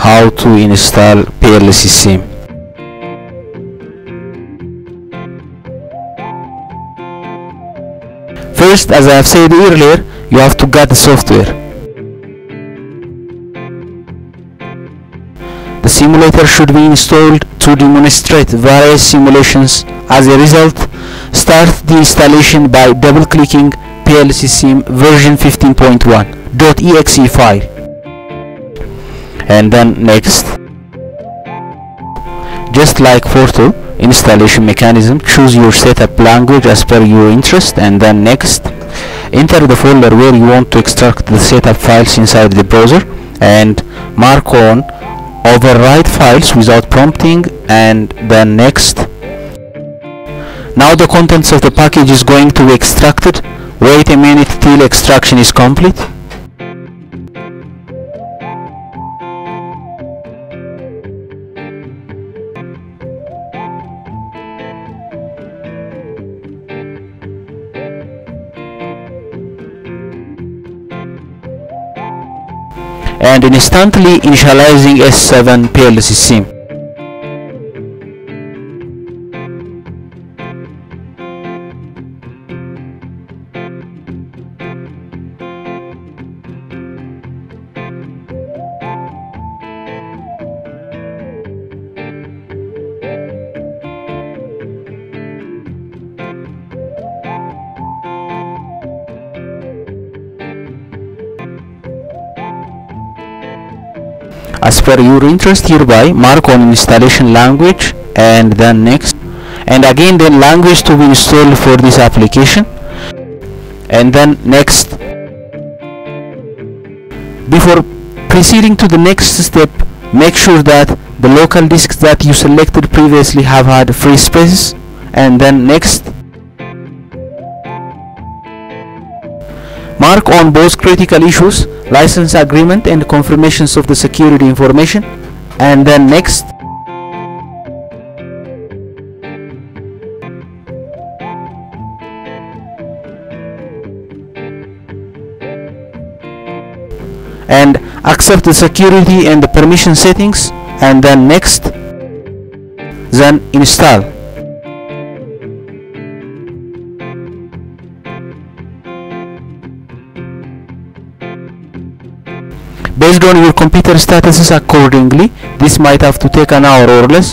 how to install PLC SIM. First, as I have said earlier, you have to get the software. The simulator should be installed to demonstrate various simulations. As a result, start the installation by double-clicking PLC SIM version 15.1 .exe file and then next. Just like Forto installation mechanism choose your setup language as per your interest and then next. Enter the folder where you want to extract the setup files inside the browser and mark on overwrite files without prompting and then next. Now the contents of the package is going to be extracted. Wait a minute till extraction is complete and instantly initializing S7 PLC SIM. As per your interest hereby mark on installation language and then next and again then language to be installed for this application. And then next before proceeding to the next step make sure that the local disks that you selected previously have had free spaces. And then next mark on both critical issues license agreement and confirmations of the security information. And then next. And accept the security and the permission settings. And then next. Then install based on your computer statuses accordingly this might have to take an hour or less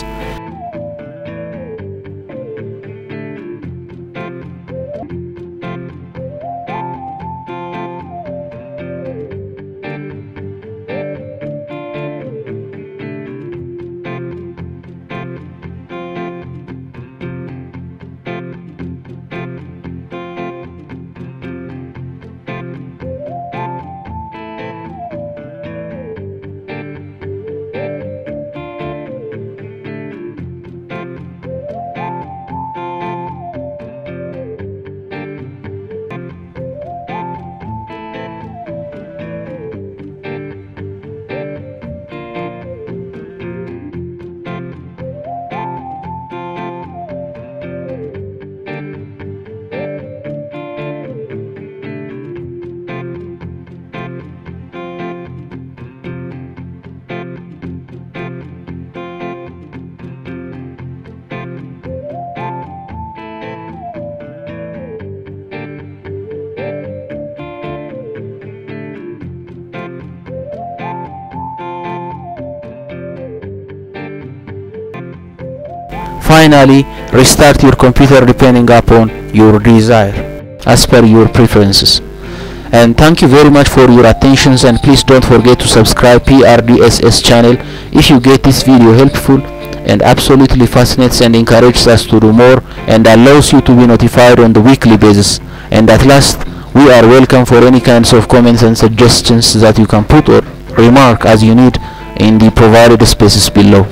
finally restart your computer depending upon your desire as per your preferences. And thank you very much for your attentions and please don't forget to subscribe PRDSS channel if you get this video helpful and absolutely fascinates and encourages us to do more and allows you to be notified on the weekly basis. And at last we are welcome for any kinds of comments and suggestions that you can put or remark as you need in the provided spaces below